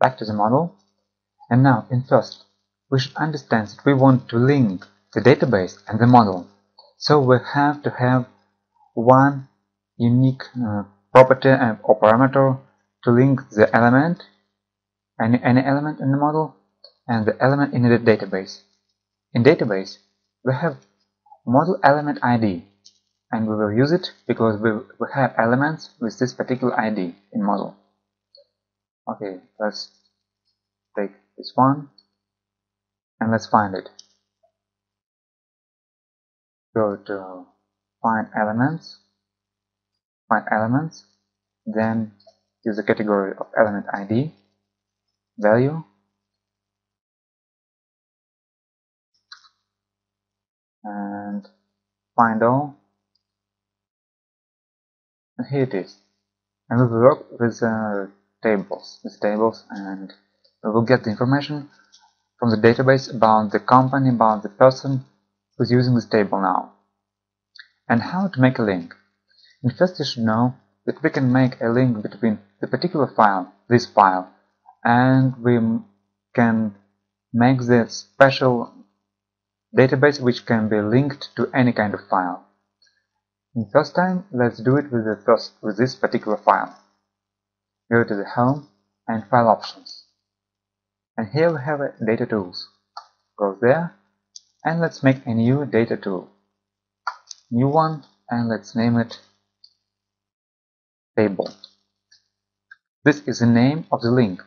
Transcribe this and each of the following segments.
back to the model. And now, in first, we should understand that we want to link the database and the model. So we have to have one unique uh, property or parameter to link the element, any, any element in the model, and the element in the database. In database, we have model element ID, and we will use it because we, we have elements with this particular ID in model. Okay, let's take this one and let's find it. Go to find elements, find elements, then use the category of element ID, value, and find all. And here it is. And we will work with uh, tables with tables and we will get the information from the database about the company about the person who's using this table now and how to make a link and first you should know that we can make a link between the particular file this file and we can make the special database which can be linked to any kind of file. In first time, let's do it with the first with this particular file. Go to the Home and File Options. And here we have Data Tools. Go there and let's make a new data tool. New one and let's name it Table. This is the name of the link.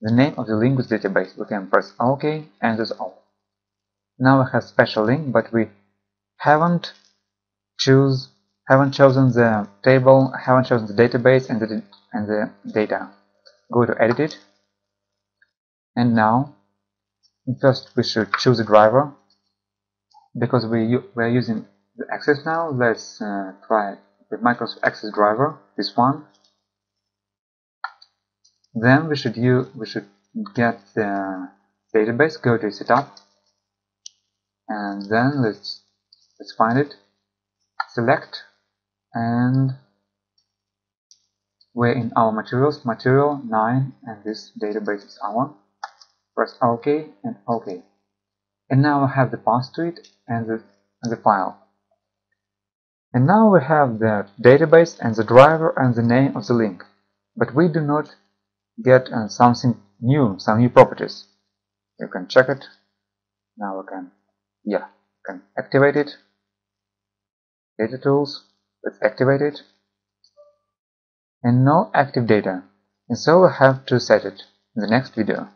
The name of the link with database. We can press OK and that's all. Now we have special link, but we haven't choose haven't chosen the table, haven't chosen the database and the and the data. Go to edit it, and now first we should choose a driver because we we're using the Access now. Let's uh, try the Microsoft Access driver, this one. Then we should use we should get the database. Go to setup and then let's let's find it select and we're in our materials material 9 and this database is our. Press ok and ok. And now I have the path to it and the, and the file. And now we have the database and the driver and the name of the link. But we do not get uh, something new some new properties. You can check it. Now we can yeah can activate it. Data tools let's activate it and no active data. And so we have to set it in the next video